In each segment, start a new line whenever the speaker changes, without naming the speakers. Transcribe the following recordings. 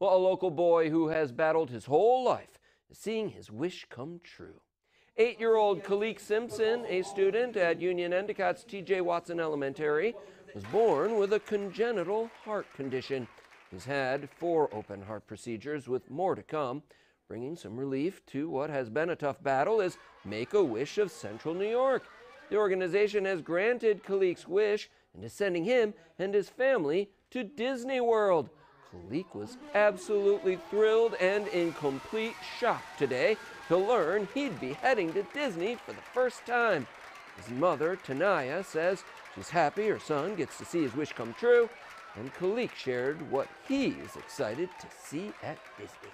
Well, a local boy who has battled his whole life is seeing his wish come true. Eight year old Khalik Simpson, a student at Union Endicott's TJ Watson Elementary, was born with a congenital heart condition. He's had four open heart procedures with more to come. Bringing some relief to what has been a tough battle is Make a Wish of Central New York. The organization has granted Khalik's wish and is sending him and his family to Disney World. Khalik was absolutely thrilled and in complete shock today to learn he'd be heading to Disney for the first time. His mother, Tanaya, says she's happy her son gets to see his wish come true, and Khalik shared what he's excited to see at Disney.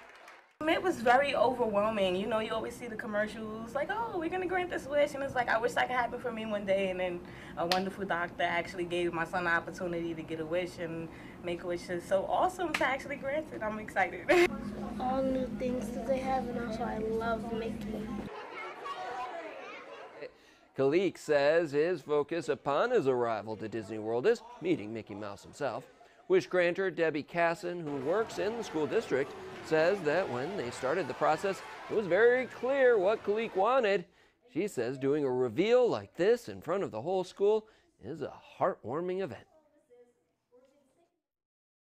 Um, it was very overwhelming. You know, you always see the commercials like, oh, we're going to grant this wish. And it's like, I wish that could happen for me one day. And then a wonderful doctor actually gave my son the opportunity to get a wish and make a wish. It's so awesome to actually grant it. I'm excited.
All new things that they have, and also I love making.
Khalik says his focus upon his arrival to Disney World is meeting Mickey Mouse himself. Wish granter Debbie Casson, who works in the school district, says that when they started the process, it was very clear what Khalik wanted. She says doing a reveal like this in front of the whole school is a heartwarming event.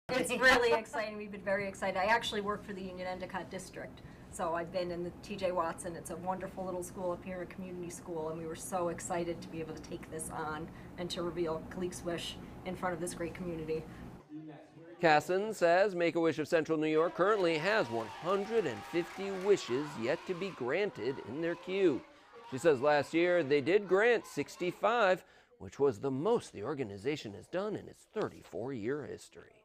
It's really exciting. We've been very excited. I actually work for the Union Endicott District. So I've been in the TJ Watson. It's a wonderful little school up here, a community school, and we were so excited to be able to take this on and to reveal Khalik's wish in front of this great community.
Casson says Make a Wish of Central New York currently has 150 wishes yet to be granted in their queue. She says last year they did grant 65, which was the most the organization has done in its 34 year history.